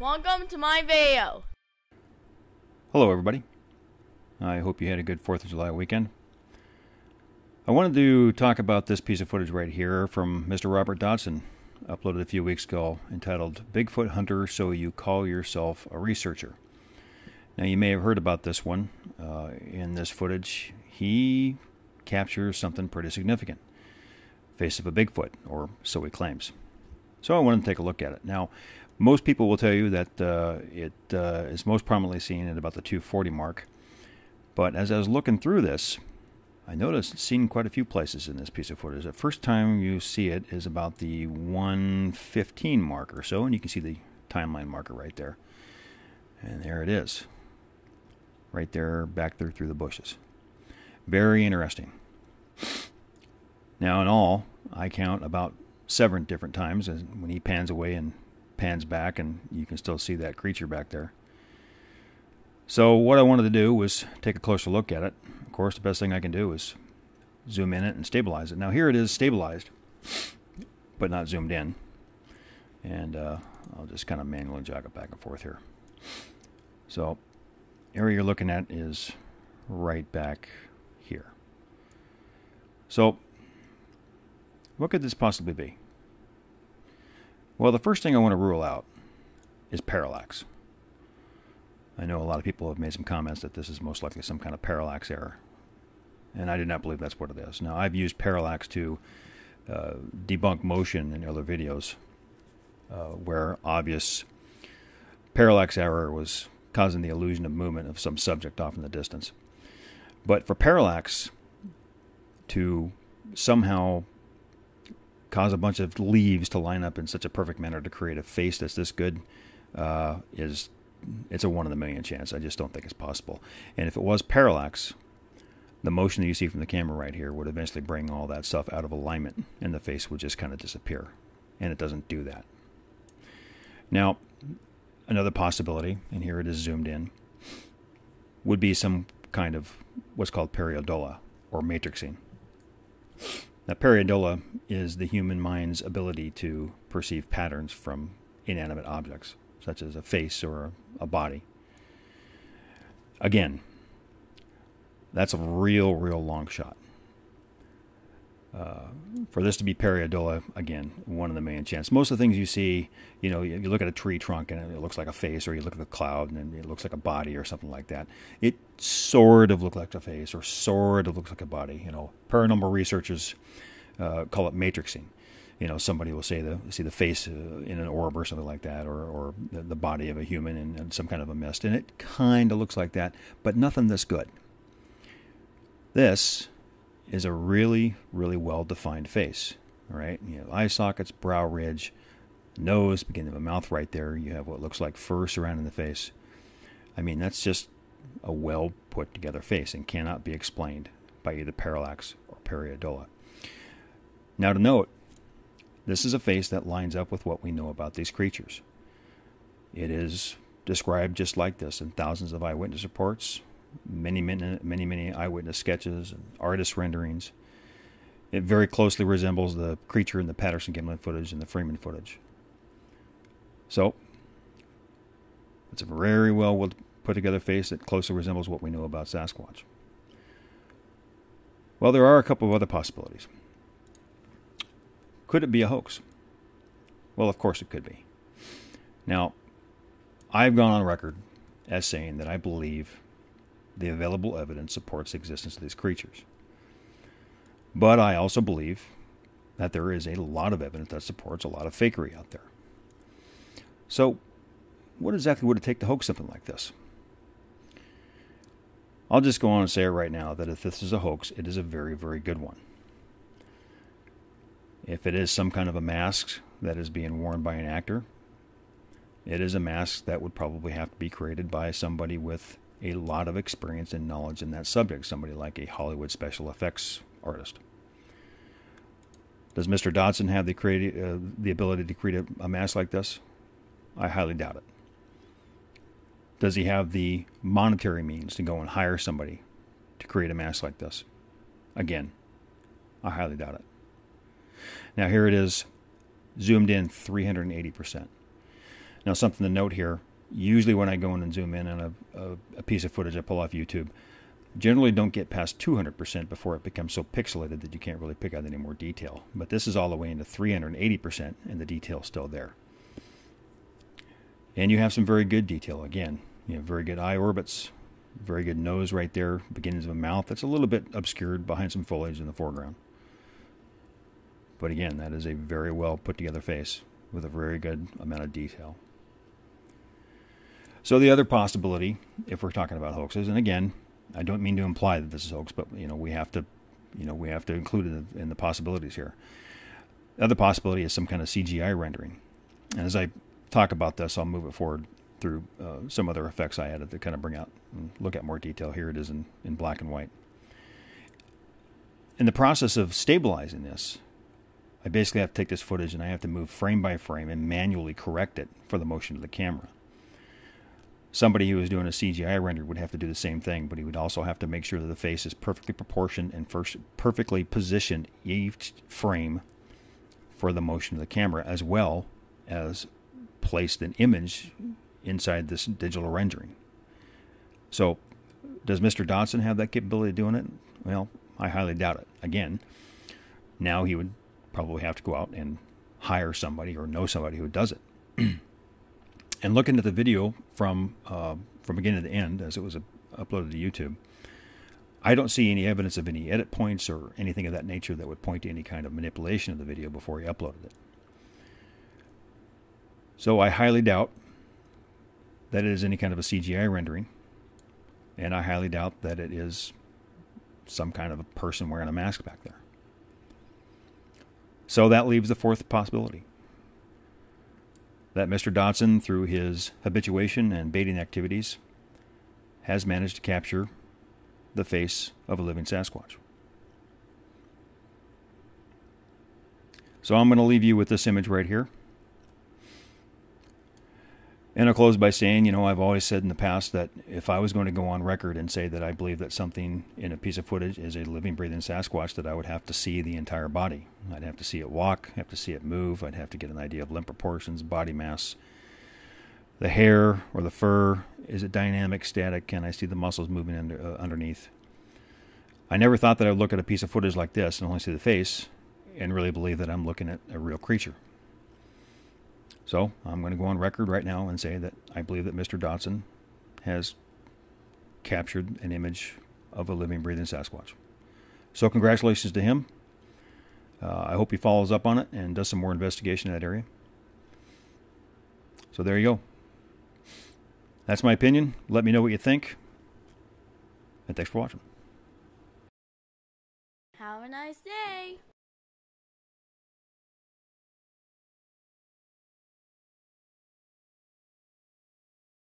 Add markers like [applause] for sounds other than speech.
Welcome to my video. Hello, everybody. I hope you had a good 4th of July weekend. I wanted to talk about this piece of footage right here from Mr. Robert Dodson, uploaded a few weeks ago, entitled Bigfoot Hunter So You Call Yourself a Researcher. Now, you may have heard about this one. Uh, in this footage, he captures something pretty significant face of a Bigfoot, or so he claims. So I wanted to take a look at it. Now, most people will tell you that uh, it uh, is most prominently seen at about the 240 mark. But as I was looking through this, I noticed it's seen quite a few places in this piece of footage. The first time you see it is about the 115 mark or so, and you can see the timeline marker right there. And there it is. Right there, back there through the bushes. Very interesting. Now, in all, I count about seven different times when he pans away and pans back, and you can still see that creature back there. So, what I wanted to do was take a closer look at it. Of course, the best thing I can do is zoom in it and stabilize it. Now, here it is stabilized, but not zoomed in. And uh, I'll just kind of manually jog it back and forth here. So, area you're looking at is right back here. So, what could this possibly be? Well, the first thing I want to rule out is parallax. I know a lot of people have made some comments that this is most likely some kind of parallax error, and I do not believe that's what it is. Now, I've used parallax to uh, debunk motion in other videos uh, where obvious parallax error was causing the illusion of movement of some subject off in the distance. But for parallax to somehow cause a bunch of leaves to line up in such a perfect manner to create a face that's this good uh, is it's a one in a million chance. I just don't think it's possible. And if it was parallax, the motion that you see from the camera right here would eventually bring all that stuff out of alignment, and the face would just kind of disappear. And it doesn't do that. Now, another possibility, and here it is zoomed in, would be some kind of what's called pareidolia or matrixing. Now, is the human mind's ability to perceive patterns from inanimate objects, such as a face or a body. Again, that's a real, real long shot. Uh, for this to be pareidolia, again, one in the million chance. Most of the things you see, you know, you, you, look at a tree trunk and it looks like a face, or you look at a cloud and it looks like a body or something like that. It sort of looks like a face or sort of looks like a body. You know, paranormal researchers uh, call it matrixing. You know, somebody will say the see the face uh, in an orb or something like that, or or the, the body of a human in, in some kind of a mist, and it kind of looks like that, but nothing this good. This is a really, really well defined face. All right, you have eye sockets, brow ridge, nose, beginning of a mouth right there. You have what looks like fur surrounding the face. I mean, that's just a well put together face and cannot be explained by either parallax or pareidolia. Now, to note, this is a face that lines up with what we know about these creatures. It is described just like this in thousands of eyewitness reports, many, many, many, many eyewitness sketches and artist renderings. It very closely resembles the creature in the Patterson Gimlin footage and the Freeman footage. So, it's a very well put together face that closely resembles what we know about Sasquatch. Well, there are a couple of other possibilities. Could it be a hoax? Well, of course it could be. Now, I've gone on record as saying that I believe the available evidence supports the existence of these creatures. But I also believe that there is a lot of evidence that supports a lot of fakery out there. So, what exactly would it take to hoax something like this? I'll just go on and say right now that if this is a hoax, it is a very, very good one. If it is some kind of a mask that is being worn by an actor, it is a mask that would probably have to be created by somebody with a lot of experience and knowledge in that subject, somebody like a Hollywood special effects artist. Does Mr. Dodson have the uh, the ability to create a, a mask like this? I highly doubt it. Does he have the monetary means to go and hire somebody to create a mask like this? Again, I highly doubt it. Now here it is, zoomed in 380%. Now, something to note here usually when I go in and zoom in on a, a, a piece of footage I pull off YouTube, generally don't get past 200% before it becomes so pixelated that you can't really pick out any more detail. But this is all the way into 380% and the detail's still there. And you have some very good detail again. You have very good eye orbits, very good nose right there, beginnings of a mouth that's a little bit obscured behind some foliage in the foreground. But again, that is a very well put together face with a very good amount of detail. So the other possibility, if we're talking about hoaxes, and again, I don't mean to imply that this is hoax, but you know we have to, you know, we have to include it in the possibilities here. The other possibility is some kind of CGI rendering, and as I talk about this, I'll move it forward through uh, some other effects I added to kind of bring out and look at more detail. Here it is in, in black and white. In the process of stabilizing this, I basically have to take this footage and I have to move frame by frame and manually correct it for the motion of the camera somebody who was doing a CGI render would have to do the same thing, but he would also have to make sure that the face is perfectly proportioned and first perfectly positioned each frame for the motion of the camera, as well as placed an image inside this digital rendering. So, does Mr. Dodson have that capability of doing it? Well, I highly doubt it. Again, now he would probably have to go out and hire somebody or know somebody who does it. [clears throat] and looking at the video from uh, from beginning to end as it was uploaded to YouTube, I don't see any evidence of any edit points or anything of that nature that would point to any kind of manipulation of the video before he uploaded it. So I highly doubt that it is any kind of a CGI rendering, and I highly doubt that it is some kind of a person wearing a mask back there. So that leaves the fourth possibility that Mr. Dodson, through his habituation and baiting activities, has managed to capture the face of a living Sasquatch. So I'm going to leave you with this image right here. And I'll close by saying, you know, I've always said in the past that if I was going to go on record and say that I believe that something in a piece of footage is a living, breathing Sasquatch, that I would have to see the entire body. I'd have to see it walk, have to see it move, I'd have to get an idea of limb proportions, body mass, the hair or the fur. Is it dynamic, static? Can I see the muscles moving under, uh, underneath? I never thought that I would look at a piece of footage like this and only see the face and really believe that I'm looking at a real creature. So I'm going to go on record right now and say that I believe that Mr. Dodson has captured an image of a living, breathing Sasquatch. So congratulations to him. Uh, I hope he follows up on it and does some more investigation in that area. So there you go. That's my opinion. Let me know what you think. And thanks for watching. Have a nice day.